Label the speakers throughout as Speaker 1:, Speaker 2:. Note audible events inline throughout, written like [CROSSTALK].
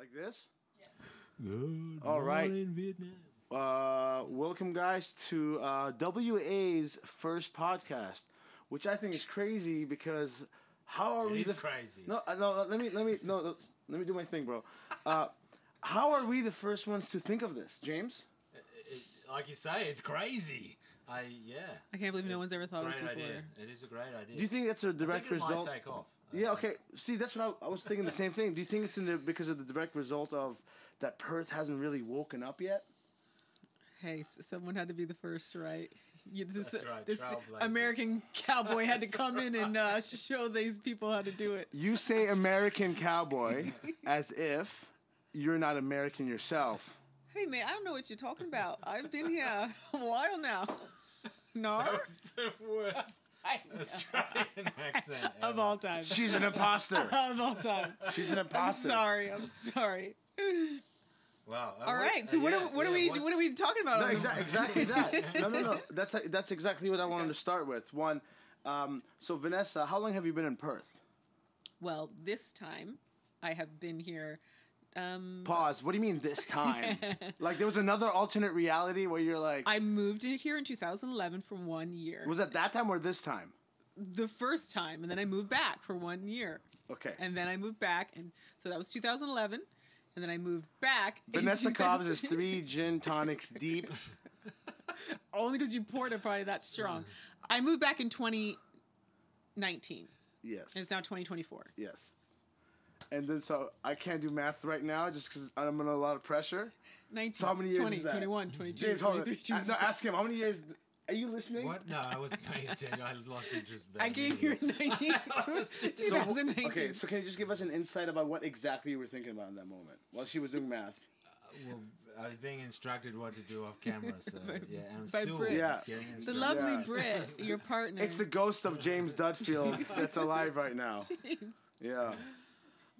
Speaker 1: Like this? Yeah.
Speaker 2: Good
Speaker 1: All right.
Speaker 2: morning, Vietnam.
Speaker 1: Uh, welcome, guys, to uh, WA's first podcast, which I think is crazy because how are
Speaker 2: It
Speaker 1: we
Speaker 2: is
Speaker 1: the
Speaker 2: crazy.
Speaker 1: No, uh, no. Let me let me no, no. Let me do my thing, bro. Uh, how are we the first ones to think of this, James?
Speaker 2: It- like you say, it's crazy. I yeah.
Speaker 3: I can't believe no one's ever thought of this before.
Speaker 2: idea. It is a great idea.
Speaker 1: Do you think that's a
Speaker 2: I think
Speaker 1: direct
Speaker 2: it
Speaker 1: result?
Speaker 2: might take off.
Speaker 1: Yeah. Okay. See, that's what I, I was thinking. The same thing. Do you think it's in the because of the direct result of that Perth hasn't really woken up yet?
Speaker 3: Hey, someone had to be the first, right? You, this
Speaker 2: That's right,
Speaker 3: this. American cowboy had to [LAUGHS] come in and uh, show these people how to do it.
Speaker 1: You say [LAUGHS] American cowboy as if you're not American yourself.
Speaker 3: Hey, man, I don't know what you're talking about. I've been here a while now. [LAUGHS] No,
Speaker 2: That was the worst Australian [LAUGHS] [LAUGHS] accent
Speaker 3: of all time.
Speaker 1: She's an imposter. [LAUGHS]
Speaker 3: Of all time.
Speaker 1: She's an
Speaker 3: I'm
Speaker 1: imposter.
Speaker 3: sorry. I'm sorry.
Speaker 2: Wow.
Speaker 3: All
Speaker 2: right.
Speaker 3: Right. So
Speaker 2: uh,
Speaker 3: what,
Speaker 2: yeah,
Speaker 3: are, what
Speaker 2: yeah,
Speaker 3: are we what are we talking about?
Speaker 1: No, exa- exactly that. No, no, no. That's that's exactly what I wanted to start with. One, um, so Vanessa, how long have you been in Perth?
Speaker 3: Well, this time I have been here. Um,
Speaker 1: Pause. What do you mean this [LAUGHS] time? like there was another alternate reality where you're like,
Speaker 3: I moved in here in 2011 for one year.
Speaker 1: was it that time or this time?
Speaker 3: the first time, and then I moved back for one year,
Speaker 1: Okay.
Speaker 3: and then I moved back, and so that was 2011, and then I moved back.
Speaker 1: Vanessa Cobbs is [LAUGHS] three gin tonics deep. [LAUGHS]
Speaker 3: Only because you poured it probably that strong. I moved back in 2019,
Speaker 1: Yes.
Speaker 3: and it's now 2024.
Speaker 1: Yes. And then so I can't do math right now just because I'm under a lot of pressure. [LAUGHS]
Speaker 3: 19,
Speaker 1: So how many years
Speaker 3: 20,
Speaker 1: is that?
Speaker 3: 21, 22,
Speaker 1: James, hold on.
Speaker 3: 23,
Speaker 1: Uh, no,
Speaker 3: 24. [LAUGHS]
Speaker 1: ask him how many years. Are you listening?
Speaker 2: What? No, I wasn't paying attention. I lost interest.
Speaker 3: I came here in 19,
Speaker 1: So,
Speaker 3: 2019.
Speaker 1: okay, so can you just give us an insight about what exactly you were thinking about in that moment while she was doing math?
Speaker 2: Well, I was being instructed what to do off camera, so [LAUGHS] yeah, and I'm
Speaker 3: by
Speaker 2: still
Speaker 3: Brit.
Speaker 1: Yeah.
Speaker 2: getting
Speaker 3: the
Speaker 2: instructed.
Speaker 3: lovely
Speaker 1: Yeah.
Speaker 3: Brit, your partner.
Speaker 1: It's the ghost of James Dudfield that's alive right now. James. Yeah.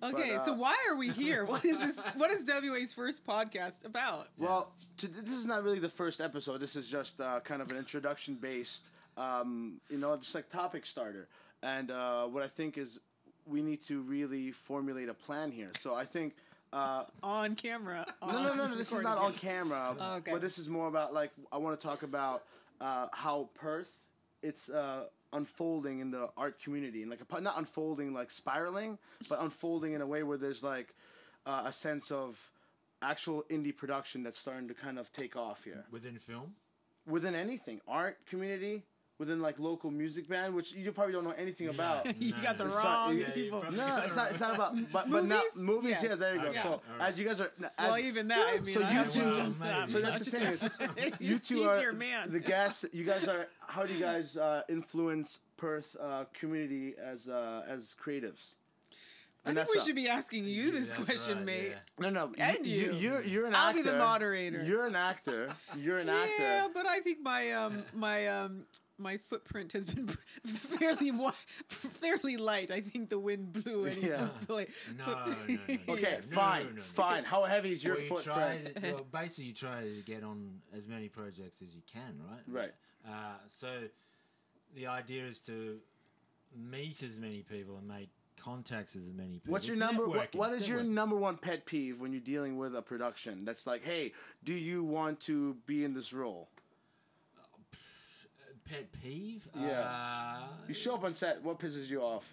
Speaker 3: Okay,
Speaker 1: but,
Speaker 3: so
Speaker 1: uh,
Speaker 3: why are we [LAUGHS] here? What is this? What is WA's first podcast about?
Speaker 1: Well, to, this is not really the first episode. This is just uh, kind of an introduction based, um, you know, just like topic starter. And uh, what I think is we need to really formulate a plan here. So I think. Uh,
Speaker 3: On camera.
Speaker 1: no, no, no, no. This is not on camera.
Speaker 3: Oh, okay.
Speaker 1: But this is more about like I want to talk about uh, how Perth it's uh, unfolding in the art community and like a, not unfolding like spiraling, but unfolding in a way where there's like uh, a sense of actual indie production that's starting to kind of take off here
Speaker 2: within film.
Speaker 1: within anything art community within like local music band which you probably don't know anything about. [LAUGHS]
Speaker 3: you got the
Speaker 2: It's
Speaker 1: not-
Speaker 3: wrong
Speaker 1: yeah,
Speaker 3: people.
Speaker 2: probably-
Speaker 1: No, it's not. It's not about. But but not
Speaker 3: Movies?
Speaker 1: movies.
Speaker 3: Yes.
Speaker 1: Yeah, there you go.
Speaker 2: Okay.
Speaker 1: So
Speaker 2: Alright.
Speaker 1: as you guys are, as,
Speaker 3: well, even that. I mean,
Speaker 1: So
Speaker 3: I
Speaker 1: you two-
Speaker 3: done
Speaker 2: Well,
Speaker 3: that
Speaker 1: So that's the thing is, [LAUGHS] you two
Speaker 3: He's
Speaker 1: are
Speaker 3: your man.
Speaker 1: the guests. You guys are. How do you guys uh, influence Perth uh, community as uh, as creatives?
Speaker 3: I think we
Speaker 1: Vanessa.
Speaker 3: should be asking you this
Speaker 2: That's
Speaker 3: question,
Speaker 2: right,
Speaker 3: mate.
Speaker 2: yeah.
Speaker 1: No, no.
Speaker 3: And you.
Speaker 1: You're you're an
Speaker 3: I'll
Speaker 1: actor.
Speaker 3: be the moderator.
Speaker 1: You're an actor. You're an
Speaker 3: Yeah,
Speaker 1: actor.
Speaker 3: Yeah, but I think my um my um my footprint has been [LAUGHS] fairly [LAUGHS] fairly light. I think the wind blew any
Speaker 1: Yeah.
Speaker 3: footplay.
Speaker 2: No, [LAUGHS] no, no, no.
Speaker 1: Okay,
Speaker 2: No,
Speaker 1: fine,
Speaker 2: no, no.
Speaker 1: fine. How heavy is your
Speaker 2: Well, you try,
Speaker 1: footprint?
Speaker 2: well, basically, you try to get on as many projects as you can, right?
Speaker 1: Right.
Speaker 2: Uh, so the idea is to meet as many people and make contacts as many people.
Speaker 1: What's your
Speaker 2: It's
Speaker 1: number? What,
Speaker 2: networking,
Speaker 1: what your number one pet peeve when you're dealing with a production? That's like, hey, do you want to be in this role?
Speaker 2: Pet peeve?
Speaker 1: Yeah.
Speaker 2: Uh,
Speaker 1: You show up on set. What pisses you off?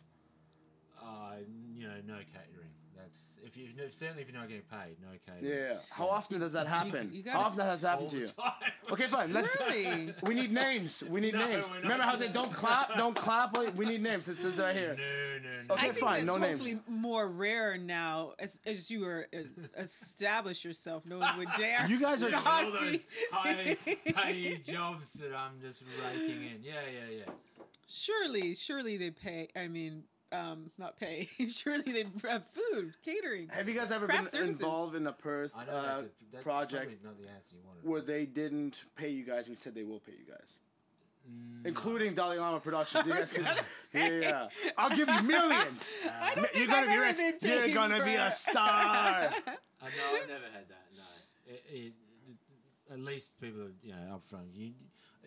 Speaker 2: uh, you know, no catering. That's if you certainly if you're not getting paid, no catering.
Speaker 1: Yeah. How often does that happen?
Speaker 3: you gotta-
Speaker 1: How often has that happened
Speaker 2: All
Speaker 1: to
Speaker 2: the
Speaker 1: you?
Speaker 2: time.
Speaker 1: Okay, fine. Let's.
Speaker 3: Really?
Speaker 1: We need names. We need
Speaker 2: No,
Speaker 1: names. Remember how they don't clap? Don't clap. We need names. This is right here.
Speaker 2: No, no, no.
Speaker 1: Okay,
Speaker 3: I think
Speaker 1: fine,
Speaker 3: that's
Speaker 1: no names.
Speaker 3: hopefully more rare now as, as you are uh, establish yourself. No one would dare.
Speaker 1: You guys are-
Speaker 2: Yeah,
Speaker 3: not
Speaker 2: all those high paid [LAUGHS] jobs that I'm just raking in. Yeah, yeah, yeah.
Speaker 3: surely, surely they pay. I mean, um, not pay. [LAUGHS] surely they have food, catering.
Speaker 1: Have you guys ever been
Speaker 3: services.
Speaker 1: involved in a Perth
Speaker 2: I know
Speaker 1: uh,
Speaker 2: that's, a, that's
Speaker 1: project
Speaker 2: not the answer you wanted.
Speaker 1: where they didn't pay you guys and said they will pay you guys?
Speaker 2: Mm,
Speaker 1: Including Dolly Llama Productions. [LAUGHS] You
Speaker 3: I was
Speaker 1: guys can-
Speaker 3: gonna
Speaker 1: yeah,
Speaker 3: say.
Speaker 1: yeah. I'll give you millions. [LAUGHS]
Speaker 3: I don't
Speaker 1: You're
Speaker 3: think
Speaker 1: gonna
Speaker 3: I've
Speaker 1: be
Speaker 3: ever
Speaker 1: rich.
Speaker 3: been
Speaker 1: You're gonna be a star.
Speaker 2: Uh, no, I've never had that. No, it, it, at least people are you know upfront. You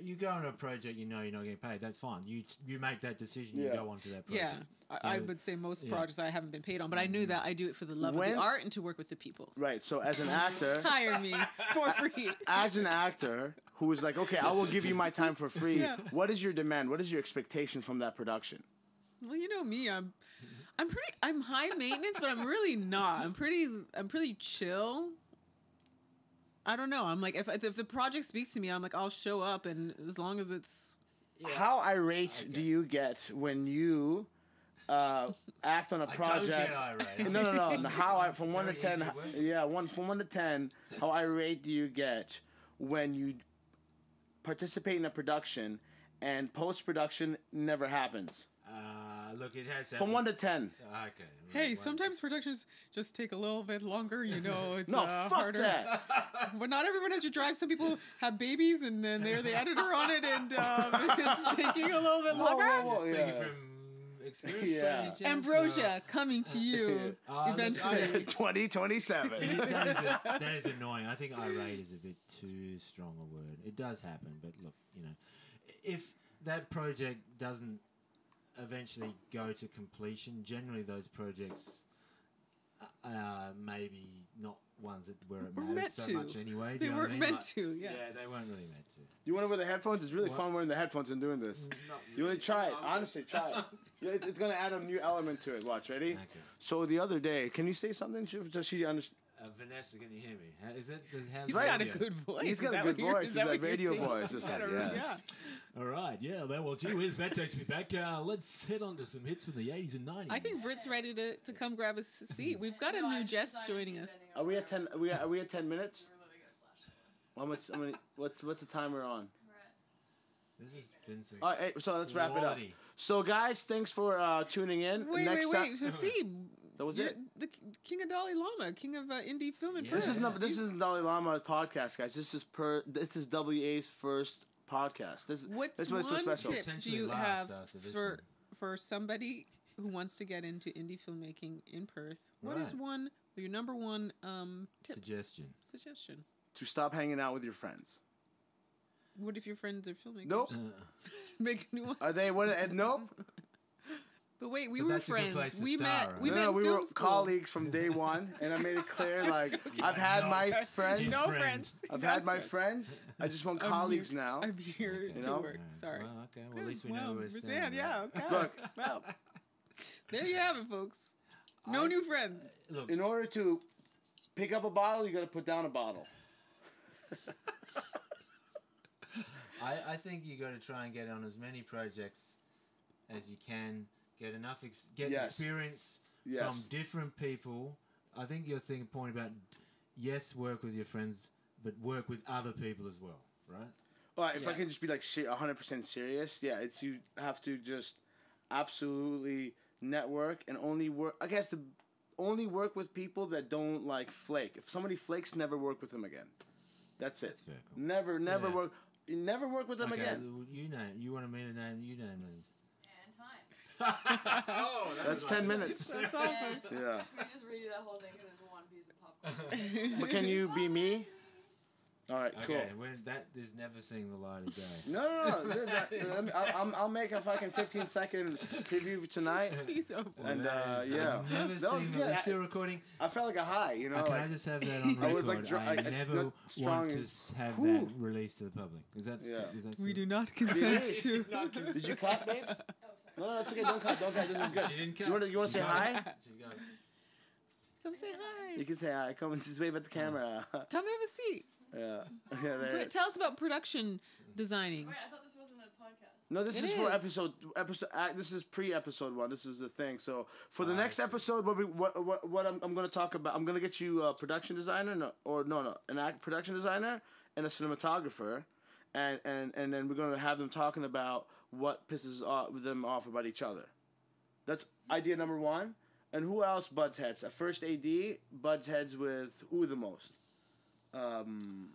Speaker 2: you go on a project, you know you're not getting paid. That's fine. You you make that decision.
Speaker 1: Yeah.
Speaker 2: You go on to that project.
Speaker 3: Yeah,
Speaker 2: So-
Speaker 3: I would say most
Speaker 2: yeah.
Speaker 3: projects I haven't been paid on, but I knew mm-hmm. that I do it for the love of the art and to work with the people.
Speaker 1: Right. So as an actor, [LAUGHS]
Speaker 3: Hire me for free.
Speaker 1: as an actor who is like, okay, I will give you my time for free.
Speaker 3: Yeah.
Speaker 1: What is your demand? What is your expectation from that production?
Speaker 3: Well, you know me. I'm, I'm pretty. I'm high maintenance, but I'm really not. I'm pretty. I'm pretty chill. I don't know. I'm like, if if the project speaks to me, I'm like, I'll show up, and as long as it's
Speaker 1: How irate do you get when you uh, [LAUGHS] act on a project?
Speaker 2: don't get irate.
Speaker 1: No, no, no. no. [LAUGHS] How I from one to ten?
Speaker 2: easy word.
Speaker 1: Yeah, one from one to ten. How irate do you get when you participate in a production and post production never happens?
Speaker 2: Uh, look, it has
Speaker 1: From one to ten.
Speaker 2: Okay.
Speaker 3: hey,
Speaker 2: right,
Speaker 3: sometimes productions just take a little bit longer. You know, [LAUGHS] it's
Speaker 1: No,
Speaker 3: uh,
Speaker 1: fuck
Speaker 3: harder.
Speaker 1: that. [LAUGHS]
Speaker 3: But not everyone has your drive. Some people have babies, and then they're the editor on it, and um, [LAUGHS] it's taking a little bit longer.
Speaker 1: whoa, whoa.
Speaker 2: You're
Speaker 1: yeah.
Speaker 2: from experience.
Speaker 1: Yeah.
Speaker 2: by any chance,
Speaker 3: Ambrosia coming to you
Speaker 2: Uh,
Speaker 3: eventually.
Speaker 1: Twenty twenty seven.
Speaker 2: that, is a, that is annoying. I think irate is a bit too strong a word. It does happen, but look, you know, if that project doesn't eventually go to completion, generally those projects uh, maybe not ones that where it
Speaker 3: Were
Speaker 2: matters
Speaker 3: meant
Speaker 2: so
Speaker 3: to.
Speaker 2: much anyway.
Speaker 3: They
Speaker 2: you know what I
Speaker 3: weren't
Speaker 2: mean?
Speaker 3: meant
Speaker 2: Like-
Speaker 3: to. Yeah.
Speaker 2: they weren't really meant to.
Speaker 1: You want to wear the headphones? It's really
Speaker 2: What?
Speaker 1: fun wearing the headphones and doing this.
Speaker 2: Not
Speaker 1: You want to try it?
Speaker 2: No,
Speaker 1: Honestly, try it. [LAUGHS] Yeah, it- It's gonna add a new element to it. Watch, ready?
Speaker 2: Okay.
Speaker 1: So the other day, can you say something? She- Does she understand?
Speaker 2: Uh, Vanessa, can you hear me? Is that? Does, how's
Speaker 3: He's
Speaker 2: the
Speaker 3: got a good voice.
Speaker 1: He's got a good voice.
Speaker 3: is
Speaker 1: He's
Speaker 3: that
Speaker 1: that
Speaker 3: what
Speaker 1: radio voice. It's [LAUGHS]
Speaker 3: I
Speaker 1: like,
Speaker 3: don't know.
Speaker 2: All right, yeah. That, well, gee whiz, that takes me back. Uh, let's head on to some hits from the 80s and 90s.
Speaker 3: I think Britt's ready to, to come grab a seat. We've got a new guest joining us.
Speaker 1: Are we at ten? Are we at, are we at ten minutes?
Speaker 4: Let me get a flashlight.
Speaker 1: How much? How many? What's what's the timer on?
Speaker 2: This has been some.
Speaker 1: All right, so let's wrap it up. So guys, thanks for uh, tuning in.
Speaker 3: Wait,
Speaker 1: Next
Speaker 3: wait,
Speaker 1: time-
Speaker 3: wait. So see,
Speaker 1: That was
Speaker 3: you're
Speaker 1: it.
Speaker 3: The king of Dolly Llama, king of uh, indie film and
Speaker 2: Yeah.
Speaker 1: This is not. This is Dolly Llama podcast, guys. This is per. This is WA's first podcast. This
Speaker 3: What's
Speaker 1: that's what's so
Speaker 3: one
Speaker 1: special.
Speaker 3: tip do you have for
Speaker 2: one.
Speaker 3: for somebody who wants to get into indie filmmaking in Perth? What is
Speaker 2: Right.
Speaker 3: one your number one um, tip
Speaker 2: Suggestion.
Speaker 3: suggestion?
Speaker 1: To stop hanging out with your friends.
Speaker 3: What if your friends are filmmakers?
Speaker 1: Nope. [LAUGHS]
Speaker 3: Make new ones.
Speaker 1: Are they? What? Uh, nope. [LAUGHS]
Speaker 3: But wait, we
Speaker 2: But
Speaker 3: were
Speaker 2: that's a good
Speaker 3: friends. we
Speaker 2: start,
Speaker 3: met.
Speaker 2: right?
Speaker 3: We
Speaker 1: no,
Speaker 3: met
Speaker 1: no,
Speaker 3: in
Speaker 1: we
Speaker 3: film
Speaker 1: were
Speaker 3: school.
Speaker 1: colleagues from day one, and I made it clear [LAUGHS] like
Speaker 3: joking.
Speaker 1: I've had
Speaker 2: No.
Speaker 1: my friends.
Speaker 3: No friends.
Speaker 1: I've had my
Speaker 3: friends.
Speaker 1: friends. I just want [LAUGHS]
Speaker 3: I'm
Speaker 1: colleagues
Speaker 3: here-
Speaker 1: now.
Speaker 3: I'm here
Speaker 2: Okay.
Speaker 3: to
Speaker 1: know?
Speaker 3: work.
Speaker 2: Alright,
Speaker 3: Sorry.
Speaker 2: Well, okay. Well, at least we
Speaker 3: well,
Speaker 2: know where we
Speaker 3: we
Speaker 2: stand.
Speaker 3: Yeah. Okay.
Speaker 1: Look.
Speaker 3: Well, there you have it, folks. No
Speaker 2: I-
Speaker 3: new friends.
Speaker 2: Look,
Speaker 1: In order to pick up a bottle, you got to put down a bottle. [LAUGHS]
Speaker 2: I, I think you got to try and get on as many projects as you can. Get enough, ex- get
Speaker 1: Yes.
Speaker 2: experience
Speaker 1: Yes.
Speaker 2: from different people. I think your thing point about yes, work with your friends, but work with other people as well, right?
Speaker 1: All right, if I can just be like shit, 100% serious, yeah, it's you have to just absolutely network and only work. I guess the only work with people that don't like flake. If somebody flakes, never work with them again. That's it.
Speaker 2: That's fair. Cool.
Speaker 1: Never, never
Speaker 2: Yeah.
Speaker 1: work. Never work with them
Speaker 2: okay,
Speaker 1: again.
Speaker 2: you name. You want me a name? You name them.
Speaker 4: And time.
Speaker 2: oh, that
Speaker 1: That's 10
Speaker 2: like-
Speaker 1: minutes.
Speaker 3: That's awesome.
Speaker 4: And
Speaker 1: Yeah.
Speaker 4: we just redo that whole thing because there's one piece of popcorn. [LAUGHS]
Speaker 1: But can you be me? All right, cool.
Speaker 2: Okay, when that is never seeing the light of day.
Speaker 1: No, no, no. th- [LAUGHS] that- I'll, I'll- I'll make a fucking 15 second preview tonight. [LAUGHS]
Speaker 3: Tease over.
Speaker 1: And, uh, yeah.
Speaker 2: I've never
Speaker 1: That was
Speaker 2: seen
Speaker 1: good.
Speaker 2: that.
Speaker 1: I-
Speaker 2: Still recording.
Speaker 1: I felt like a high, you know?
Speaker 2: Uh, can
Speaker 1: like,
Speaker 2: I just have that on record?
Speaker 1: I
Speaker 2: record?
Speaker 1: was, like, dr-
Speaker 2: I,
Speaker 1: I- I-
Speaker 2: never
Speaker 1: strong
Speaker 2: want to have
Speaker 1: Whew.
Speaker 2: that released to the public. Is that st-
Speaker 1: Yeah.
Speaker 2: is that
Speaker 3: We do not consent to.
Speaker 1: Did you clap, babes?
Speaker 4: Sorry.
Speaker 1: No, that's okay. Don't clap. Don't clap. This is good.
Speaker 2: She didn't
Speaker 1: You want to you wanna say
Speaker 2: got it.
Speaker 1: hi? [LAUGHS]
Speaker 2: She's got it.
Speaker 3: Come say hi.
Speaker 1: You can say hi. Come and just wave at the camera. [LAUGHS]
Speaker 3: Come have a seat.
Speaker 1: yeah. yeah there.
Speaker 3: Britt, tell us about production designing.
Speaker 4: Wait, I thought this wasn't a podcast.
Speaker 1: No, this
Speaker 3: It
Speaker 1: is, for
Speaker 3: is.
Speaker 1: episode episode. Uh, this is pre-episode one. This is the thing. So for the
Speaker 2: Ah, I
Speaker 1: next
Speaker 2: see.
Speaker 1: episode, what we, what what, what I'm, I'm going to talk about, I'm going to get you a production designer, no, or no, no, an act production designer and a cinematographer, and and and then we're going to have them talking about what pisses off, them off about each other. That's idea number one. And who else butts heads? At first AD butts heads with who the most? Um,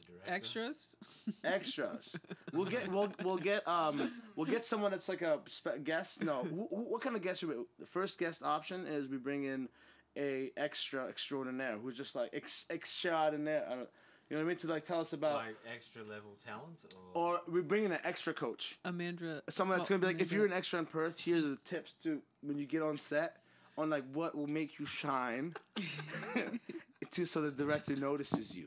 Speaker 2: The director.
Speaker 3: Extras.
Speaker 1: extras. We'll get we'll we'll get um we'll get someone that's like a spe- guest. No, who, who, what kind of guest? Are we, the first guest option is we bring in a extra extraordinaire who's just like ex, extraordinaire. I don't, You know what I mean? To like tell us about,
Speaker 2: like extra level talent, or,
Speaker 1: or we bring in an extra coach,
Speaker 3: Amanda,
Speaker 1: someone that's
Speaker 3: oh,
Speaker 1: gonna be like, if you're an extra in Perth, here's the tips to when you get on set on like what will make you shine, [LAUGHS] to so the director notices you.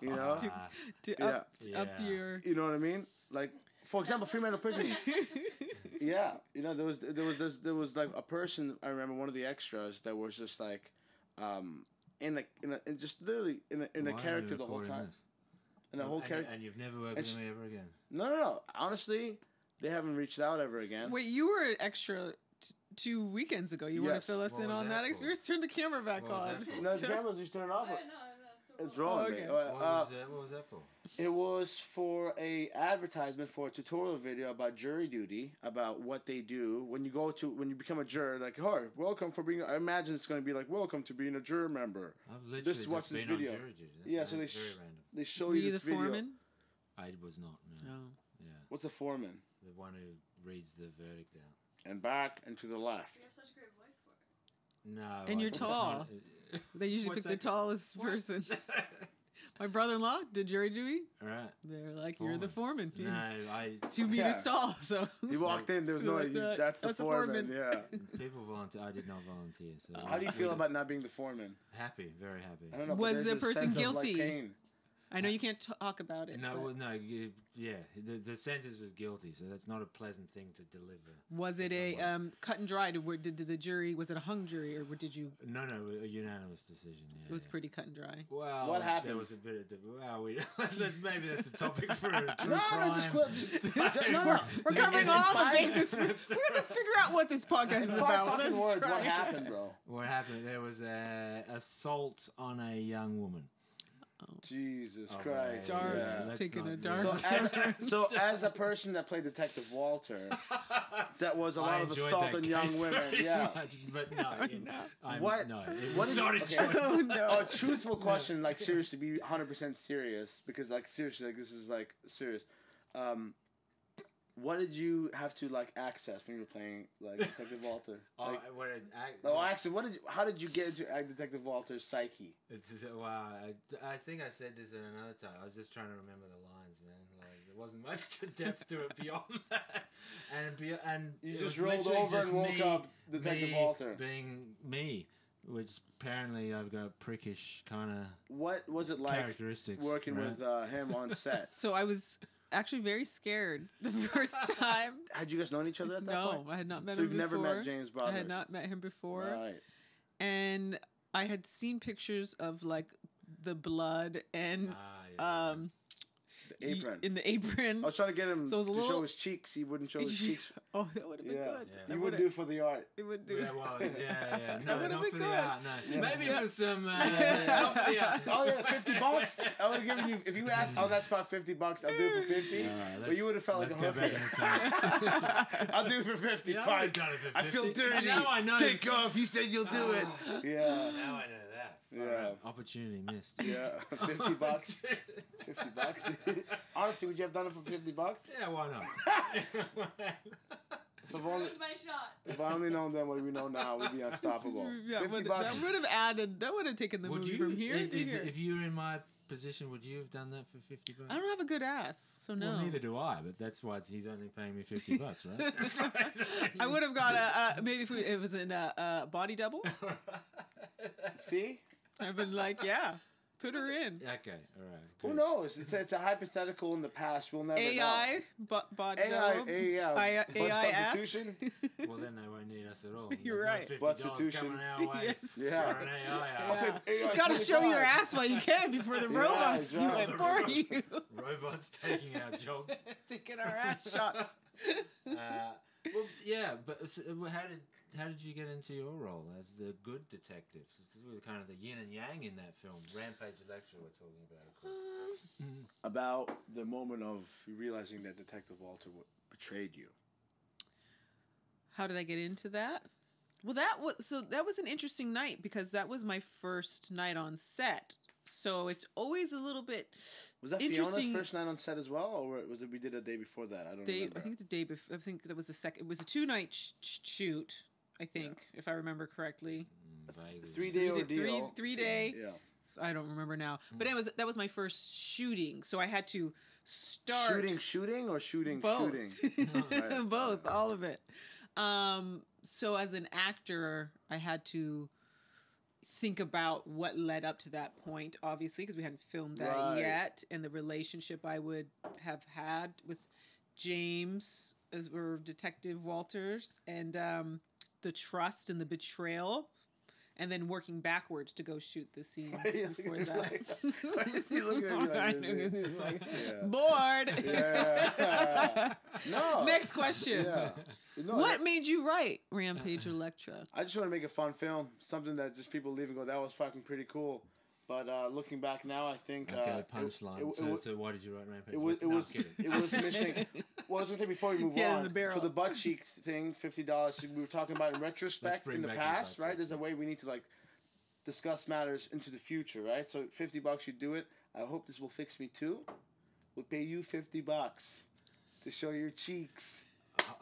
Speaker 1: You know,
Speaker 2: Ah,
Speaker 3: to up, to up
Speaker 2: Yeah.
Speaker 3: your.
Speaker 1: you know what I mean? Like for example, Fremantle [LAUGHS] Prison. [LAUGHS] Yeah, you know there was there was there was, there was like a person I remember one of the extras that was just like, um, in a in a in just literally in a in a
Speaker 2: why are
Speaker 1: character the whole time.
Speaker 2: this?
Speaker 1: And the whole
Speaker 2: and,
Speaker 1: character.
Speaker 2: and you've never worked with
Speaker 1: sh-
Speaker 2: them ever again.
Speaker 1: No, no, no. Honestly, they haven't reached out ever again.
Speaker 3: Wait, you were extra t- two weekends ago. You want
Speaker 1: Yes.
Speaker 3: to fill us
Speaker 2: What
Speaker 3: in on
Speaker 2: that
Speaker 3: that
Speaker 2: for?
Speaker 3: experience? Turn the camera back
Speaker 2: What
Speaker 3: on.
Speaker 2: that for?
Speaker 1: No, the [LAUGHS] cameras just turned off.
Speaker 4: Oh, no, no, so
Speaker 1: It's
Speaker 4: cool.
Speaker 1: wrong.
Speaker 3: Oh,
Speaker 1: mate.
Speaker 3: okay.
Speaker 1: Uh,
Speaker 2: What,
Speaker 1: uh,
Speaker 2: was that, what was that for?
Speaker 1: it was for a advertisement for a tutorial video about jury duty, about what they do when you go to when you become a juror. Like, hi, welcome for being. I imagine it's going to be like, welcome to being a juror member.
Speaker 2: I've literally
Speaker 1: This- watch
Speaker 2: just
Speaker 1: this
Speaker 2: been
Speaker 1: video.
Speaker 2: on jury duty. That's
Speaker 1: Yeah, so they
Speaker 2: very
Speaker 1: sh-
Speaker 2: random.
Speaker 1: They show
Speaker 3: Were
Speaker 1: you
Speaker 3: you
Speaker 1: this
Speaker 3: the
Speaker 1: video.
Speaker 3: foreman?
Speaker 2: I was not. No.
Speaker 3: No.
Speaker 2: Yeah,
Speaker 1: What's a foreman?
Speaker 2: the one who reads the verdict out.
Speaker 1: And back and to the left.
Speaker 4: You have such a great voice for it.
Speaker 2: No.
Speaker 3: And
Speaker 2: I-
Speaker 3: you're tall.
Speaker 2: not-
Speaker 3: They usually
Speaker 2: What's
Speaker 3: pick the tallest
Speaker 2: What?
Speaker 3: person. [LAUGHS] My brother-in-law did jury duty.
Speaker 2: right.
Speaker 3: They're like, you're the foreman. He's
Speaker 2: No, I.
Speaker 3: two meters
Speaker 1: Yeah.
Speaker 3: tall. So
Speaker 1: He walked in. There was no.
Speaker 3: Like
Speaker 1: he's-
Speaker 3: that.
Speaker 1: That's the
Speaker 3: That's the
Speaker 1: foreman.
Speaker 3: foreman.
Speaker 1: Yeah. [LAUGHS]
Speaker 2: People volunteer. I did not volunteer. So
Speaker 1: How do you feel about not being the foreman?
Speaker 2: Happy, very happy.
Speaker 1: I don't know.
Speaker 3: Was the person
Speaker 1: sense of, like,
Speaker 3: guilty?
Speaker 1: pain.
Speaker 3: I know you can't talk about it.
Speaker 2: No,
Speaker 3: but
Speaker 2: well, no, you- yeah. The, the sentence was guilty, so that's not a pleasant thing to deliver.
Speaker 3: was it a um, cut and dry? Did, did, did the jury was it a hung jury or did you?
Speaker 2: No, no, a unanimous decision. Yeah,
Speaker 3: It was
Speaker 2: yeah.
Speaker 3: pretty cut and dry.
Speaker 2: Well,
Speaker 1: What happened?
Speaker 2: There was a bit of the, well, we [LAUGHS] that's maybe that's a topic for a true [LAUGHS]
Speaker 1: No,
Speaker 2: crime.
Speaker 1: no, just quit. Just, [LAUGHS] just, no, no.
Speaker 3: We're
Speaker 1: In-
Speaker 3: covering all the
Speaker 1: five-
Speaker 3: bases. We're, we're gonna figure out what this podcast is about.
Speaker 1: fucking
Speaker 3: Let's
Speaker 1: words,
Speaker 3: try.
Speaker 1: what happened, bro?
Speaker 2: What happened? There was a assault on a young woman.
Speaker 1: Jesus
Speaker 2: Oh,
Speaker 1: Christ.
Speaker 3: Dark.
Speaker 1: Yeah.
Speaker 3: It's taking a dark
Speaker 1: So as, [LAUGHS] so as a person that played Detective Walter, [LAUGHS] that was a lot
Speaker 2: I
Speaker 1: of
Speaker 2: enjoyed
Speaker 1: assault on young women.
Speaker 2: very
Speaker 1: Yeah.
Speaker 2: much, but no, [LAUGHS] in-
Speaker 3: no.
Speaker 2: I'm,
Speaker 1: What-
Speaker 2: No, it
Speaker 1: what
Speaker 2: was
Speaker 1: did
Speaker 2: not
Speaker 1: you-
Speaker 2: a
Speaker 1: okay.
Speaker 3: Oh no.
Speaker 1: A truthful question, like seriously, be hundred percent serious because, like, seriously, like this is like serious. Um, what did you have to like access when you were playing like Detective [LAUGHS] Walter?
Speaker 2: Oh,
Speaker 1: Like,
Speaker 2: what an act,
Speaker 1: no, actually, what did you, how did you get into uh, Detective Walter's psyche?
Speaker 2: It's just, wow, I, I think I said this in another time. I was just trying to remember the lines, man. Like there wasn't much to [LAUGHS] depth to it beyond [LAUGHS] that. And be, and
Speaker 1: You just rolled over
Speaker 2: just
Speaker 1: and woke
Speaker 2: me-
Speaker 1: up Detective
Speaker 2: me
Speaker 1: Walter.
Speaker 2: being me, which apparently I've got prickish kind of
Speaker 1: What was it like
Speaker 2: characteristics.
Speaker 1: working
Speaker 2: right?
Speaker 1: with uh, him on set?
Speaker 3: So I was actually very scared [LAUGHS] the first [LAUGHS] time.
Speaker 1: Had you guys known each other at that
Speaker 3: no,
Speaker 1: point?
Speaker 3: I had not met
Speaker 1: so
Speaker 3: him
Speaker 1: you've never met James
Speaker 3: I had not met him before,
Speaker 1: Right.
Speaker 3: and I had seen pictures of like the blood and
Speaker 2: Ah, yeah.
Speaker 3: um
Speaker 1: The apron.
Speaker 3: in the apron.
Speaker 1: I was trying to get him
Speaker 3: So it was a
Speaker 1: to show his cheeks. He wouldn't show his [LAUGHS] cheeks.
Speaker 3: oh, that would have been
Speaker 1: Yeah.
Speaker 3: good.
Speaker 2: Yeah.
Speaker 3: That
Speaker 1: You would
Speaker 3: would've-
Speaker 1: do for the art.
Speaker 3: It would do.
Speaker 2: yeah, well, yeah, yeah. [LAUGHS] No,
Speaker 3: would've
Speaker 2: not
Speaker 3: been
Speaker 2: for the
Speaker 3: good.
Speaker 2: art. No, maybe
Speaker 3: Yeah.
Speaker 2: for some. Uh, for the art.
Speaker 1: Oh yeah, fifty bucks. I would have given you if you asked. Oh, that's about fifty bucks. I'll do it for fifty.
Speaker 2: All right,
Speaker 1: but you would have felt like
Speaker 2: let's
Speaker 1: a
Speaker 2: go back in
Speaker 1: hooker.
Speaker 2: the time. [LAUGHS]
Speaker 1: I'll do it for fifty.
Speaker 2: Yeah, I
Speaker 1: Fine.
Speaker 2: it for
Speaker 1: I feel
Speaker 2: 50.
Speaker 1: dirty.
Speaker 2: Now I know.
Speaker 1: Take off. You said you'll do it.
Speaker 2: Ah.
Speaker 1: Yeah.
Speaker 2: Now I know that. Far
Speaker 1: Yeah.
Speaker 2: out. Opportunity missed.
Speaker 1: Yeah. [LAUGHS] Fifty bucks. Fifty bucks. [LAUGHS] Honestly, would you have done it for fifty bucks?
Speaker 2: yeah, why not? [LAUGHS]
Speaker 1: If I've only,
Speaker 4: Ruined my shot.
Speaker 1: if I only known then what we know now, we'd be unstoppable.
Speaker 3: Yeah,
Speaker 1: Fifty
Speaker 3: would,
Speaker 1: bucks.
Speaker 3: that would have added. That would have taken the
Speaker 2: would
Speaker 3: movie
Speaker 2: you,
Speaker 3: from here
Speaker 2: if,
Speaker 3: to
Speaker 2: if,
Speaker 3: here.
Speaker 2: if you were in my position, would you have done that for fifty bucks?
Speaker 3: I don't have a good ass, so no.
Speaker 2: Well, neither do I, but that's why it's, he's only paying me fifty bucks, right?
Speaker 3: I would have got a uh, maybe if we, it was in a, a body double.
Speaker 1: See?
Speaker 3: I've been like, yeah, put her in.
Speaker 2: Okay, all right.
Speaker 1: Who knows? It's a, it's a hypothetical in the past. We'll never know.
Speaker 3: AI, bo- body
Speaker 1: AI,
Speaker 3: double.
Speaker 1: AI, yeah.
Speaker 3: I,
Speaker 1: But
Speaker 3: AI
Speaker 1: substitution? [LAUGHS]
Speaker 2: Well, then they won't need us at all.
Speaker 3: You're
Speaker 2: There's
Speaker 3: right.
Speaker 2: No Fifty dollars
Speaker 1: Substitution.
Speaker 2: coming our way [LAUGHS]
Speaker 3: Yes.
Speaker 1: Yeah.
Speaker 2: an AI.
Speaker 1: I'll
Speaker 2: ass.
Speaker 1: take AI
Speaker 3: Gotta show your ass while you can before the [LAUGHS] robots do it for you.
Speaker 2: Robots taking our jobs.
Speaker 3: Taking our ass shots.
Speaker 2: Uh, well, yeah, but s- how did how did you get into your role as the good detective? So This is kind of the yin and yang in that film. Rampage Electra, we're talking about. Of course.
Speaker 1: Um, about the moment of realizing that Detective Walter betrayed you.
Speaker 3: How did I get into that? Well, that was so that was an interesting night because that was my first night on set. So it's always a little bit
Speaker 1: Was that Fiona's
Speaker 3: Interesting-
Speaker 1: first night on set as well, or was it we did a day before that? I don't
Speaker 3: day.
Speaker 1: remember.
Speaker 3: I think the day before. I think that was the second. It was a two night sh- sh- shoot. I think, if I remember correctly.
Speaker 2: Mm.
Speaker 1: Three
Speaker 3: Three
Speaker 1: day
Speaker 3: da-
Speaker 1: ordeal.
Speaker 3: three- three day.
Speaker 1: Yeah.
Speaker 3: I don't remember now. But it was that was my first shooting, so I had to start
Speaker 1: Shooting, shooting, or shooting,
Speaker 3: both,
Speaker 1: shooting. [LAUGHS] Right. [LAUGHS]
Speaker 3: both, all of it. Um, so as an actor, I had to think about what led up to that point, obviously, because we hadn't filmed that
Speaker 1: Right.
Speaker 3: yet, and the relationship I would have had with James as or Detective Walters, and um, the trust and the betrayal. And then working backwards to go shoot the [LAUGHS] scenes before that.
Speaker 1: Why is he looking at you like [LAUGHS] this?
Speaker 3: he's like, [LAUGHS]
Speaker 1: Yeah.
Speaker 3: Bored.
Speaker 1: Yeah. no.
Speaker 3: Next question.
Speaker 1: Yeah. No,
Speaker 3: What
Speaker 1: that-
Speaker 3: made you write Rampage [CLEARS THROAT] Electra?
Speaker 1: I just want to make a fun film, something that just people leave and go, "That was fucking pretty cool." But uh, looking back now, I think uh,
Speaker 2: Okay,
Speaker 1: it-
Speaker 2: punchline.
Speaker 1: it- it
Speaker 2: so, so why did you write Rampage?
Speaker 1: It was it
Speaker 2: No, I'm
Speaker 1: was it was missing. [LAUGHS] Well, I was gonna say before we move
Speaker 3: Yeah, in
Speaker 1: on.
Speaker 3: the barrel.
Speaker 1: So the butt cheeks thing, fifty dollars. We were talking about in retrospect in the
Speaker 2: back the
Speaker 1: past,
Speaker 2: butt
Speaker 1: right? There's a way we need to like discuss matters into the future, right? So fifty bucks, you do it. I hope this will fix me too. We'll pay you fifty bucks to show your cheeks.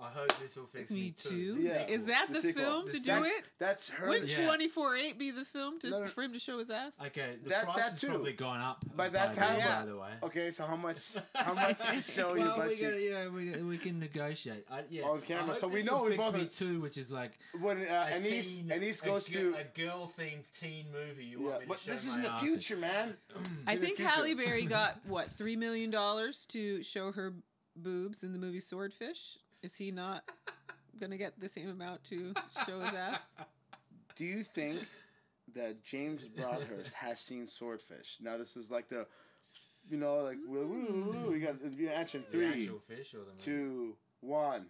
Speaker 2: I, I hope this will fix me,
Speaker 3: Me too.
Speaker 1: Yeah.
Speaker 3: Is that the,
Speaker 1: sequel.
Speaker 3: film to
Speaker 2: The
Speaker 3: do it?
Speaker 1: that's her.
Speaker 3: Wouldn't
Speaker 2: Yeah.
Speaker 3: twenty four eight be the film to
Speaker 1: No, no.
Speaker 3: for him to show his ass?
Speaker 2: Okay, the
Speaker 1: That-
Speaker 2: price
Speaker 1: that
Speaker 2: has
Speaker 1: too.
Speaker 2: probably gone up.
Speaker 1: By that
Speaker 2: the-
Speaker 1: time,
Speaker 2: by
Speaker 1: yeah.
Speaker 2: the way.
Speaker 1: Okay, so how much? How much to [LAUGHS] show your
Speaker 2: well, we gotta, yeah, we, we can negotiate. I, yeah,
Speaker 1: On camera,
Speaker 2: I hope
Speaker 1: so we
Speaker 2: this
Speaker 1: know
Speaker 2: will
Speaker 1: we
Speaker 2: fix
Speaker 1: both
Speaker 2: me too, which is like
Speaker 1: When uh,
Speaker 2: a
Speaker 1: Anise
Speaker 2: teen,
Speaker 1: Anise goes
Speaker 2: girl-
Speaker 1: to
Speaker 2: a girl-themed teen movie. You want me to
Speaker 1: but
Speaker 2: show
Speaker 1: this is [CLEARS THROAT] in the future, man.
Speaker 3: I think. Halle Berry got [LAUGHS] what three million dollars to show her boobs in the movie Swordfish. Is he not gonna get the same amount to show his ass?
Speaker 1: Do you think that James Broadhurst has seen Swordfish? Now this is like the, you know, like woo, woo, woo, we got you answer in
Speaker 2: The
Speaker 1: three,
Speaker 2: actual fish or the
Speaker 1: two, one.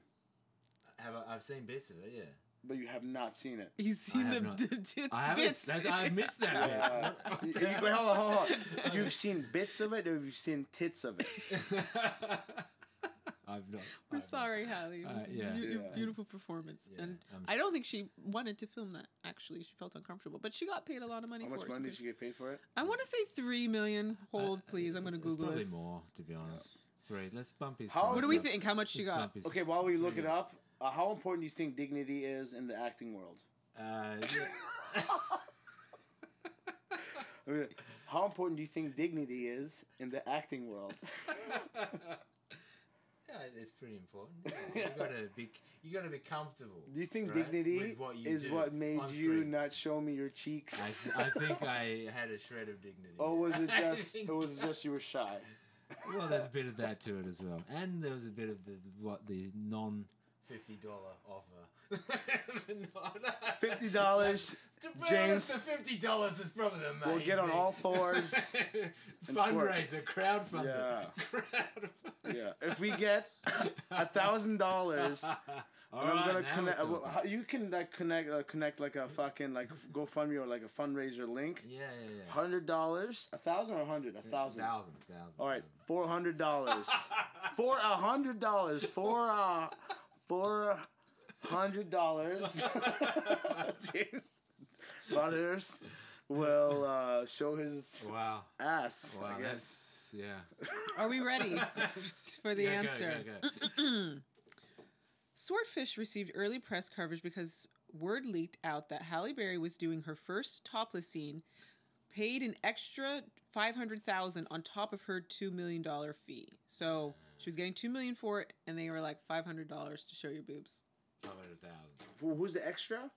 Speaker 2: Have I, I've seen bits of it. Yeah.
Speaker 1: But you have not seen it.
Speaker 3: He's seen
Speaker 2: have
Speaker 3: the,
Speaker 2: not. [LAUGHS]
Speaker 3: the tits
Speaker 2: I
Speaker 3: bits.
Speaker 2: I missed that. Bit. [LAUGHS]
Speaker 1: you, you, hold on, hold on. [LAUGHS] You've seen bits of it, or you've seen tits of it?
Speaker 2: I've not. [LAUGHS]
Speaker 3: We're
Speaker 2: I've not.
Speaker 3: sorry, Halle. It was
Speaker 2: Uh,
Speaker 3: a
Speaker 2: yeah.
Speaker 3: beau-
Speaker 1: Yeah.
Speaker 3: beautiful performance,
Speaker 2: Yeah,
Speaker 3: and
Speaker 2: I'm
Speaker 3: I don't think she wanted to film that. Actually, she felt uncomfortable, but she got paid a lot of money
Speaker 1: How
Speaker 3: for
Speaker 1: much
Speaker 3: it.
Speaker 1: money
Speaker 3: good.
Speaker 1: did you get paid for it?
Speaker 3: I want to say three million. Hold,
Speaker 2: Uh,
Speaker 3: please. I'm gonna
Speaker 2: it's
Speaker 3: Google
Speaker 2: probably
Speaker 3: this.
Speaker 2: more, to be honest. Three. Let's bump his.
Speaker 1: How-
Speaker 2: price
Speaker 3: What do we think? How much she got?
Speaker 1: Okay, while we look it up, uh, how important do you think dignity is in the acting world?
Speaker 2: Uh, yeah. [LAUGHS] [LAUGHS]
Speaker 1: I mean, how important do you think dignity is in the acting world?
Speaker 2: Yeah, it's pretty important. [LAUGHS] You gotta be, you gotta be comfortable.
Speaker 1: Do you think
Speaker 2: right,
Speaker 1: dignity
Speaker 2: what you
Speaker 1: is what made you not show me your cheeks?
Speaker 2: I, I think I had a shred of dignity.
Speaker 1: or was it [LAUGHS] just
Speaker 2: think-
Speaker 1: it was just you were shy?
Speaker 2: well, there's a bit of [LAUGHS] that to it as well, and there was a bit of the what the non fifty dollar offer.
Speaker 1: Fifty dollars.
Speaker 2: To
Speaker 1: James.
Speaker 2: the fifty dollars is probably the main.
Speaker 1: We'll get on
Speaker 2: thing.
Speaker 1: all fours. [LAUGHS]
Speaker 2: Fundraiser, crowdfunder.
Speaker 1: Yeah. [LAUGHS]
Speaker 2: Crowdfunder.
Speaker 1: Yeah, if we get a thousand dollars, [LAUGHS] I'm
Speaker 2: right,
Speaker 1: gonna connect. uh, You can like connect, uh, connect like a fucking like GoFundMe or like a fundraiser link.
Speaker 2: Yeah, yeah, yeah.
Speaker 1: Hundred dollars, a thousand or a hundred, a thousand.
Speaker 2: Thousand, thousand.
Speaker 1: All right, four hundred dollars. For a hundred dollars, for a for hundred dollars, James Broadhurst will uh, show his
Speaker 2: Wow.
Speaker 1: ass.
Speaker 2: Wow,
Speaker 1: I guess.
Speaker 2: yeah.
Speaker 3: Are we ready [LAUGHS] for the
Speaker 2: Yeah,
Speaker 3: answer?
Speaker 2: go, go. [CLEARS THROAT]
Speaker 3: Swordfish received early press coverage because word leaked out that Halle Berry was doing her first topless scene, paid an extra five hundred thousand on top of her two million dollar fee. So she was getting two million for it, and they were like five hundred dollars to show your boobs.
Speaker 2: Five hundred thousand.
Speaker 1: Who- Who's the extra?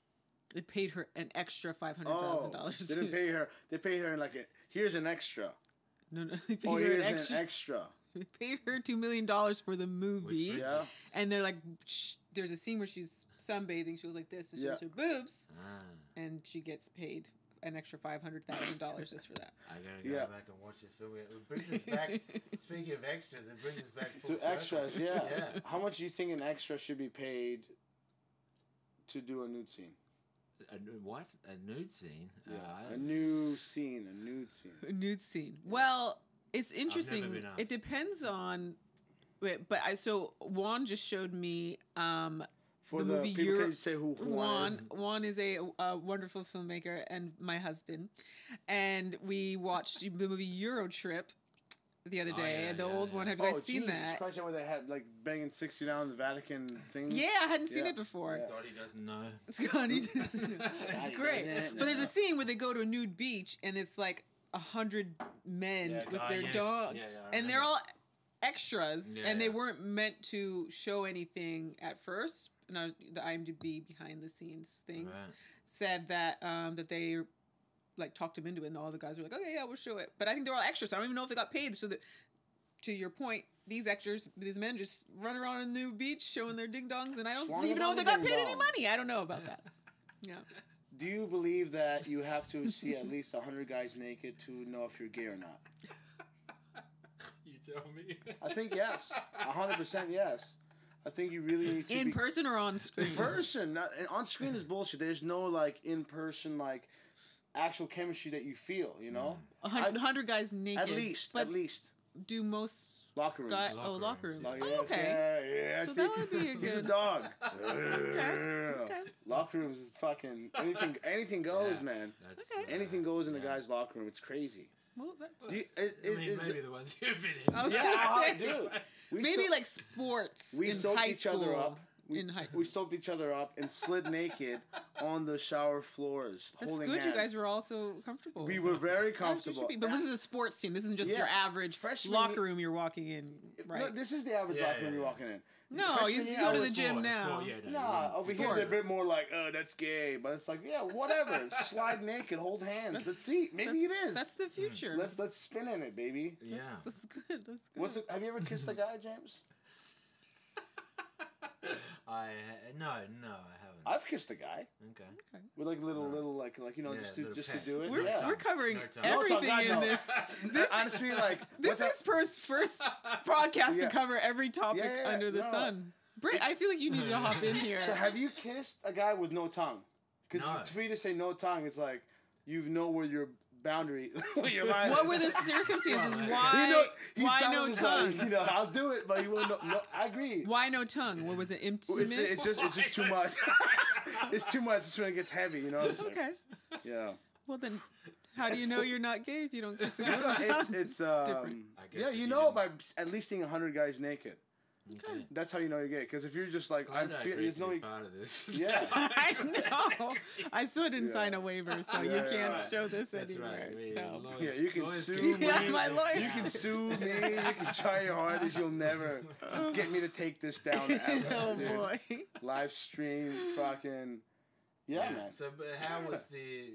Speaker 3: They paid her an extra five hundred
Speaker 1: Oh,
Speaker 3: thousand dollars.
Speaker 1: they didn't pay her. They paid her in like a, here's an extra.
Speaker 3: No, no, [LAUGHS] they paid
Speaker 1: Oh,
Speaker 3: her
Speaker 1: here's
Speaker 3: an extra.
Speaker 1: an extra. [LAUGHS]
Speaker 3: They paid her two million dollars for the movie.
Speaker 2: brings-
Speaker 1: Yeah.
Speaker 3: And they're like, Shh. there's a scene where she's sunbathing. She was like this, and
Speaker 1: Yeah.
Speaker 3: shows her boobs,
Speaker 2: Ah,
Speaker 3: and she gets paid an extra five hundred thousand dollars just for that.
Speaker 2: I gotta go
Speaker 1: Yeah.
Speaker 2: back and watch this film. It brings us back. [LAUGHS] speaking of extra, that brings us back full
Speaker 1: To
Speaker 2: circle.
Speaker 1: extras, yeah.
Speaker 2: yeah.
Speaker 1: How much do you think an extra should be paid to do a nude scene?
Speaker 2: A, nu- what? A nude scene?
Speaker 1: Yeah.
Speaker 2: Uh,
Speaker 1: a new scene, a nude scene.
Speaker 3: A nude scene. Well, it's interesting.
Speaker 2: been asked.
Speaker 3: It depends on. Wait, but I so Juan just showed me um
Speaker 1: For
Speaker 3: The
Speaker 1: the,
Speaker 3: movie
Speaker 1: people,
Speaker 3: Euro-
Speaker 1: can you say who, who
Speaker 3: Juan.
Speaker 1: is?
Speaker 3: Juan is a, a wonderful filmmaker and my husband, and we watched the movie Euro Trip the other
Speaker 2: Oh,
Speaker 3: day.
Speaker 2: yeah,
Speaker 3: the
Speaker 2: yeah,
Speaker 3: old
Speaker 2: yeah.
Speaker 3: one. Have you guys
Speaker 1: oh,
Speaker 3: seen
Speaker 1: Jesus
Speaker 3: that?
Speaker 1: Christ, where they had like banging sixty down in the Vatican thing.
Speaker 3: Yeah, I hadn't seen it before.
Speaker 1: Yeah.
Speaker 2: Scotty doesn't know. [LAUGHS]
Speaker 3: Scotty, [LAUGHS]
Speaker 1: Scotty
Speaker 3: it's great.
Speaker 1: doesn't
Speaker 3: But there's a scene where they go to a nude beach and it's like a hundred men
Speaker 2: Yeah,
Speaker 3: with
Speaker 2: God,
Speaker 3: their
Speaker 2: yes.
Speaker 3: dogs,
Speaker 2: Yeah, yeah,
Speaker 3: and they're all extras,
Speaker 2: Yeah,
Speaker 3: and they
Speaker 2: yeah.
Speaker 3: weren't meant to show anything at first. And the IMDb behind the scenes things
Speaker 2: Right.
Speaker 3: said that um, that they like talked him into it, and all the guys were like, "Okay, yeah, we'll show it." But I think they're all extras. I don't even know if they got paid. So that, to your point, these extras, these men just run around on the new beach showing their ding dongs, and I don't
Speaker 1: Slung
Speaker 3: even know if they
Speaker 1: about
Speaker 3: got
Speaker 1: a
Speaker 3: paid any money. I don't know about that. [LAUGHS] Yeah.
Speaker 1: Do you believe that you have to see at least hundred guys naked to know if you're gay or not? [LAUGHS]
Speaker 2: You tell me.
Speaker 1: I think yes, hundred percent yes. I think you really need to
Speaker 3: In
Speaker 1: be
Speaker 3: person or on screen?
Speaker 1: in person. Not, and on screen is bullshit. There's no like in person like actual chemistry that you feel. You know,
Speaker 3: A hun-
Speaker 1: I-
Speaker 3: hundred guys naked.
Speaker 1: at least,
Speaker 3: but
Speaker 1: at least
Speaker 3: do most
Speaker 1: locker rooms.
Speaker 3: guy?
Speaker 2: Locker
Speaker 3: Oh, locker
Speaker 2: rooms.
Speaker 3: rooms. Oh, okay.
Speaker 1: Yeah, yeah,
Speaker 3: So
Speaker 1: see?
Speaker 3: that would be a good. [LAUGHS]
Speaker 1: He's a dog. [LAUGHS]
Speaker 3: okay.
Speaker 1: Locker rooms is fucking anything. Anything goes,
Speaker 2: Yeah.
Speaker 1: man.
Speaker 2: That's,
Speaker 3: Okay.
Speaker 2: uh,
Speaker 1: Anything goes in the
Speaker 2: yeah.
Speaker 1: guy's locker room. It's crazy.
Speaker 3: Well, that's
Speaker 1: Do you-
Speaker 2: I
Speaker 1: is- is-
Speaker 2: mean,
Speaker 1: is
Speaker 2: maybe
Speaker 1: the-
Speaker 2: the ones [LAUGHS] you've been in.
Speaker 3: I was
Speaker 1: Yeah,
Speaker 3: gonna say.
Speaker 1: dude.
Speaker 3: Maybe
Speaker 1: so-
Speaker 3: like sports
Speaker 1: we
Speaker 3: in
Speaker 1: soaked
Speaker 3: high
Speaker 1: each
Speaker 3: school.
Speaker 1: other up. We,
Speaker 3: in high-
Speaker 1: we soaked each other up and slid [LAUGHS] naked on the shower floors.
Speaker 3: That's
Speaker 1: holding
Speaker 3: good. You guys were all so comfortable.
Speaker 1: We were very
Speaker 3: As you should
Speaker 1: comfortable.
Speaker 3: be. But this is a sports team. This isn't just
Speaker 1: Yeah.
Speaker 3: your average
Speaker 1: Freshman
Speaker 3: locker room you're walking in, right?
Speaker 1: No, this is the average
Speaker 2: Yeah,
Speaker 1: locker room you're walking in.
Speaker 3: No,
Speaker 1: Freshman
Speaker 3: you
Speaker 1: year,
Speaker 3: go to oh,
Speaker 1: the
Speaker 3: gym
Speaker 2: Sport,
Speaker 3: now.
Speaker 2: sport, yeah, no,
Speaker 1: Nah,
Speaker 2: you-
Speaker 1: over here they're a bit more like, oh, that's gay. But it's like, yeah, whatever. [LAUGHS] Slide naked, hold hands. Let's see. Maybe it is.
Speaker 3: That's- That's the hmm. future.
Speaker 1: Let's let's spin in it, baby.
Speaker 2: Yeah.
Speaker 3: That's, that's good. That's good.
Speaker 1: What's it? Have you ever kissed a guy, [LAUGHS] James?
Speaker 2: I ha- no, no, I haven't.
Speaker 1: I've kissed a guy
Speaker 2: okay.
Speaker 1: with like little,
Speaker 2: Uh,
Speaker 1: little, like, like you know,
Speaker 2: yeah,
Speaker 1: just to
Speaker 2: little
Speaker 1: just to do it.
Speaker 3: We're,
Speaker 1: yeah.
Speaker 3: we're covering
Speaker 2: No time.
Speaker 1: No,
Speaker 3: everything in
Speaker 1: no.
Speaker 3: this. [LAUGHS] This,
Speaker 1: honestly, like [LAUGHS]
Speaker 3: this is first first [LAUGHS] podcast
Speaker 1: Yeah.
Speaker 3: to cover every topic
Speaker 1: Yeah, yeah,
Speaker 3: under the
Speaker 1: no.
Speaker 3: sun. Britt, I feel like you need to hop in here.
Speaker 1: So have you kissed a guy with no tongue? Because
Speaker 2: No.
Speaker 1: for you to say no tongue, it's like you know where your boundary, [LAUGHS] where your line.
Speaker 3: what
Speaker 1: is.
Speaker 3: were the circumstances? [LAUGHS] Why?
Speaker 1: You know,
Speaker 3: why
Speaker 1: not
Speaker 3: no
Speaker 1: like,
Speaker 3: tongue?
Speaker 1: you know, I'll do it, but you won't know. No, I agree.
Speaker 3: Why no tongue? What was it?
Speaker 1: It's,
Speaker 3: Intimate.
Speaker 1: it's just it's just too much. [LAUGHS] it's too much. It's when it gets heavy, you know. It's like-
Speaker 3: okay.
Speaker 1: Yeah.
Speaker 3: Well then, how do you know you're not gay if you don't kiss a guy?
Speaker 1: No, no, it's
Speaker 3: tongue?
Speaker 1: it's um,
Speaker 3: different.
Speaker 2: I guess
Speaker 1: yeah. You
Speaker 2: you
Speaker 1: know by at least seeing hundred guys naked.
Speaker 2: Okay.
Speaker 1: That's how you know you're gay. Because if you're just like I'm,
Speaker 2: Glad I
Speaker 1: fe-
Speaker 2: agreed
Speaker 1: there's no.
Speaker 2: be part of this. [LAUGHS] [LAUGHS]
Speaker 1: Yeah.
Speaker 3: I know. I still didn't
Speaker 1: Yeah.
Speaker 3: sign a waiver, so
Speaker 1: Yeah,
Speaker 3: you can't
Speaker 1: right.
Speaker 3: show this
Speaker 2: That's
Speaker 3: anywhere.
Speaker 2: right. We-
Speaker 3: So.
Speaker 1: Yeah, you can
Speaker 2: lawyers
Speaker 1: sue me.
Speaker 3: Yeah, my lawyer.
Speaker 1: You can sue me. You can try your hardest. You'll never [LAUGHS] get me to take this down ever.
Speaker 3: oh
Speaker 1: dude.
Speaker 3: boy.
Speaker 1: Live stream, fucking. Yeah, man.
Speaker 2: So, but how was the?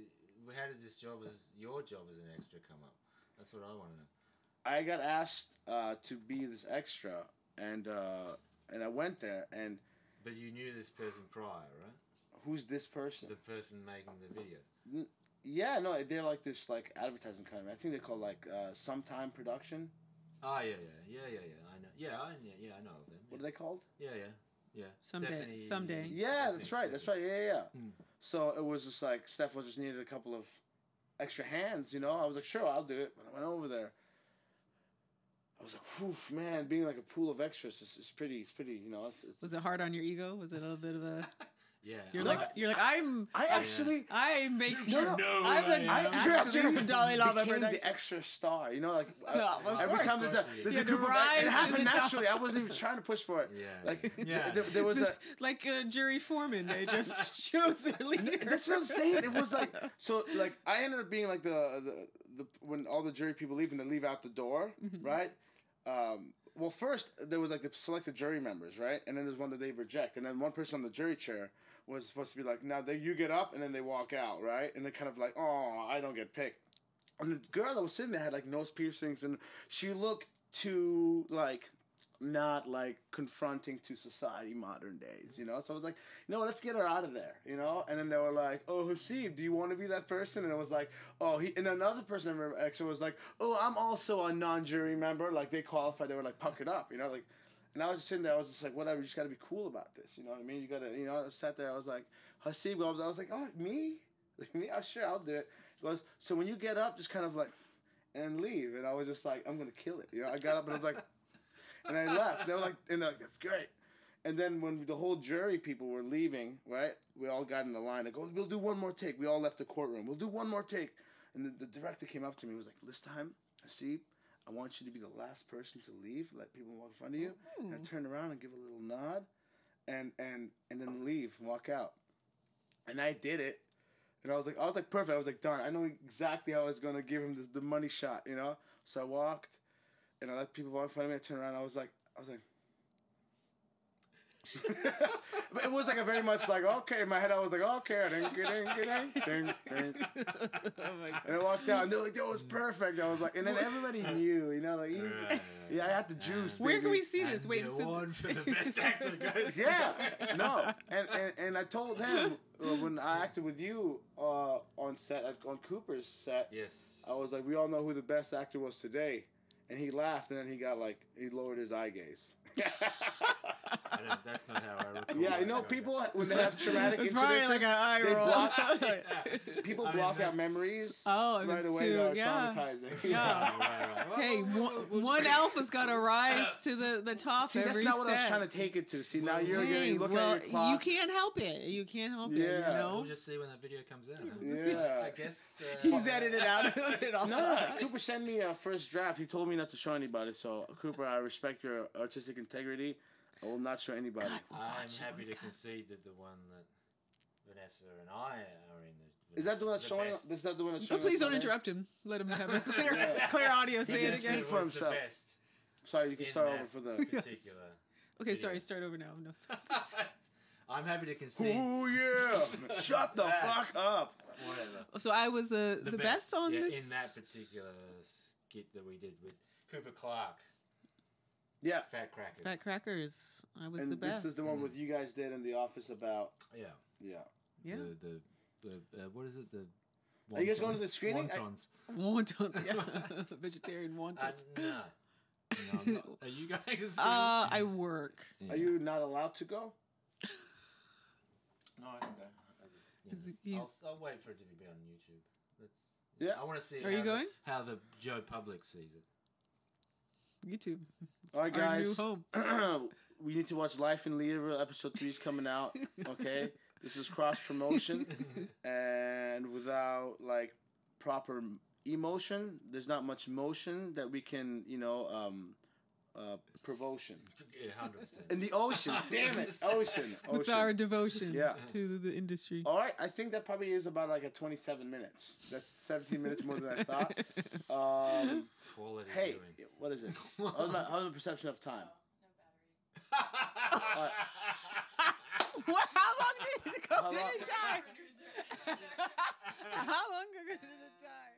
Speaker 2: How did this job as your job as an extra come up? That's what I want to know.
Speaker 1: I got asked uh, to be this extra, and uh, and I went there. And
Speaker 2: But you knew this person prior, right?
Speaker 1: who's this person?
Speaker 2: The person making the video.
Speaker 1: Yeah, no, they're like this like advertising company. I think they're called like uh, Sometime Production.
Speaker 2: Oh yeah, yeah, yeah, yeah, yeah. I know. Yeah, I, yeah, yeah, I know of them.
Speaker 1: What are they called?
Speaker 2: yeah, yeah. yeah.
Speaker 3: Someday-
Speaker 2: Stephanie-
Speaker 3: someday.
Speaker 1: Yeah, that's right.
Speaker 2: so,
Speaker 1: That's right. Yeah, yeah. yeah.
Speaker 2: Hmm.
Speaker 1: So it was just like Steph was just needed a couple of extra hands. You know, I was like, sure, I'll do it. But I went over there. I was like, whew, man, being like a pool of extras is, is pretty. It's pretty. You know, it's. it's
Speaker 3: Was it hard on your ego? Was it a little bit of a? [LAUGHS]
Speaker 2: Yeah.
Speaker 3: You're like
Speaker 2: like-
Speaker 3: you're like I'm.
Speaker 1: I actually.
Speaker 3: I make
Speaker 1: No,
Speaker 3: sure.
Speaker 1: no,
Speaker 3: I'm the
Speaker 1: I actually
Speaker 3: of [LAUGHS] Dolly Llama
Speaker 1: became
Speaker 3: Production.
Speaker 1: the extra star. You know, like [LAUGHS]
Speaker 3: No, of
Speaker 1: every
Speaker 3: course.
Speaker 1: time there's a,
Speaker 2: Of course you
Speaker 1: there's a group of
Speaker 3: had
Speaker 1: it happened naturally. I wasn't even trying to push for it.
Speaker 2: Yeah.
Speaker 1: Like
Speaker 2: Yeah.
Speaker 1: there, there was a.
Speaker 3: Like a jury foreman, they just chose their leader.
Speaker 1: That's what I'm saying. It was like so. Like I ended up being like the the, the when all the jury people leave and they leave out the door,
Speaker 3: Mm-hmm.
Speaker 1: right? Um, well, first there was like the selected jury members, right? And then there's one that they reject, and then one person on the jury chair was supposed to be like, now they you get up and then they walk out, right? And they're kind of like, oh, I don't get picked. And the girl that was sitting there had like nose piercings, and she looked too like not like confronting to society modern days, you know. So I was like, no, let's get her out of there, you know. And then they were like, oh, Hasib, do you want to be that person? And it was like, oh, he. And another person I remember actually was like, oh, I'm also a non-jury member. Like they qualified, they were like puckered up, you know, like. And I was just sitting there, I was just like, whatever, you just got to be cool about this, you know what I mean? You got to, you know. I sat there, I was like, Hasib, I was, I was like, oh, me, [LAUGHS] like me, oh, sure, I'll do it. He goes, so when you get up, just kind of like, and leave. And I was just like, I'm gonna kill it, you know. I got up and I was like. And I left. They were like, and they're like, that's great. And then when the whole jury people were leaving, right? We all got in the line. They go, we'll do one more take. We all left the courtroom. We'll do one more take. And the, the director came up to me and was like, this time, see, I want you to be the last person to leave. Let people walk in front of you. And I hmm. turn around and give a little nod, and and and then leave and walk out. And I did it. And I was like, I was like perfect. I was like, darn, I know exactly how I was gonna give him this, the money shot, you know. So I walked, and I let people walk in front of me. I turned around. I was like, I was like. but [LAUGHS] it was like a very much like okay in my head I was like okay ding ding ding ding ding [LAUGHS]
Speaker 3: oh my god.
Speaker 1: and I walked out and they're like that was perfect I was like and then everybody knew you know like he- [LAUGHS] yeah I had the juice
Speaker 3: Where can we see this? Wait,
Speaker 2: the
Speaker 3: so
Speaker 2: award for the best actor goes. to-
Speaker 1: Yeah, no, and, and and I told him uh, when I acted with you uh, on set at, on Cooper's set,
Speaker 2: Yes.
Speaker 1: I was like, we all know who the best actor was today, and he laughed, and then he got like he lowered his eye gaze. [LAUGHS] [LAUGHS]
Speaker 2: I don't, that's not how I recall.
Speaker 1: yeah, you know,
Speaker 2: it.
Speaker 1: people when they have traumatic
Speaker 3: it's probably like an eye roll.
Speaker 1: block- [LAUGHS] people
Speaker 2: I mean,
Speaker 1: block out memories.
Speaker 3: Oh, it
Speaker 1: right away.
Speaker 3: too- yeah.
Speaker 1: traumatizing.
Speaker 3: Yeah.
Speaker 2: Right, right, right.
Speaker 3: hey,
Speaker 2: Well, we'll-
Speaker 3: one,
Speaker 2: we'll
Speaker 3: one alpha's got to rise to the, the top
Speaker 1: See, that's
Speaker 3: every
Speaker 1: not what I was trying to take it to. See, now you're
Speaker 3: Hey,
Speaker 1: getting looking
Speaker 3: well,
Speaker 1: at your clock.
Speaker 3: you can't help it. You can't help it. You
Speaker 1: Yeah.
Speaker 3: know.
Speaker 2: We'll just see when that video comes out. huh?
Speaker 1: Yeah.
Speaker 2: I guess. Uh,
Speaker 3: He's edited out of it [LAUGHS] all.
Speaker 1: No, no, Cooper sent me a first draft. He told me not to show anybody. So, Cooper, I respect your artistic integrity. Oh, I will not sure anybody.
Speaker 3: God,
Speaker 2: I'm happy to
Speaker 3: got-
Speaker 2: concede that the one that Vanessa and I are in the.
Speaker 1: Is that the one that's
Speaker 2: Vanessa's
Speaker 1: showing? Is that the one that's
Speaker 3: Oh,
Speaker 1: showing?
Speaker 3: please don't interrupt him. Let him have [LAUGHS] a clear,
Speaker 1: Yeah.
Speaker 3: clear audio. Say
Speaker 1: He
Speaker 3: it
Speaker 1: can
Speaker 3: again.
Speaker 1: speak for
Speaker 2: was the
Speaker 1: himself.
Speaker 2: best
Speaker 1: Sorry, you can start over for the.
Speaker 2: particular. [LAUGHS]
Speaker 3: Okay, sorry. Start over now. No. [LAUGHS]
Speaker 2: I'm happy to concede.
Speaker 1: Oh yeah! Shut the fuck up.
Speaker 2: Whatever.
Speaker 3: Oh, so I was the the, best. on
Speaker 2: yeah,
Speaker 3: this.
Speaker 2: in that particular skit that we did with Cooper Clark,
Speaker 1: Yeah.
Speaker 2: Fat Cracker.
Speaker 3: Fat crackers. I was
Speaker 1: And
Speaker 3: the best.
Speaker 1: this is the one with you guys did in the office about.
Speaker 2: yeah.
Speaker 1: Yeah.
Speaker 3: Yeah.
Speaker 2: The the, the uh, what is it? The
Speaker 1: Are you guys going to the
Speaker 2: wontons?
Speaker 1: screening? I-
Speaker 2: Wontons.
Speaker 3: Wontons. Yeah. [LAUGHS] [LAUGHS] Vegetarian
Speaker 2: Uh,
Speaker 3: wontons.
Speaker 2: no. No, not. Are you guys? [LAUGHS]
Speaker 3: Uh, I work.
Speaker 2: Yeah.
Speaker 1: Are you not allowed to go?
Speaker 2: No, I can go. I just, you know, I'll, I'll wait for it to be on YouTube. That's,
Speaker 1: Yeah.
Speaker 2: I want to see.
Speaker 3: Are
Speaker 2: how
Speaker 3: you
Speaker 2: the-
Speaker 3: going?
Speaker 2: how the Joe public sees it.
Speaker 3: YouTube.
Speaker 1: All right, guys. [CLEARS THROAT] we need to watch Life in Leaderville. Episode three is coming out. [LAUGHS] Okay, this is cross promotion, [LAUGHS] and without like proper emotion, there's not much motion that we can, you know, um, uh, promotion.
Speaker 2: Yeah, hundred percent.
Speaker 1: In the ocean, [LAUGHS] damn it, ocean, [LAUGHS]
Speaker 3: With our devotion
Speaker 1: Yeah.
Speaker 3: to the, the industry.
Speaker 1: All right, I think that probably is about like a 27 minutes. That's 17 minutes more than I thought. [LAUGHS] Um,
Speaker 2: Quality
Speaker 1: hey,
Speaker 2: viewing.
Speaker 1: what is it? How's my, how's my perception of time?
Speaker 4: No battery.
Speaker 3: What? How long did it go?
Speaker 1: How
Speaker 3: Did
Speaker 1: long-
Speaker 3: it die? How long ago did it die?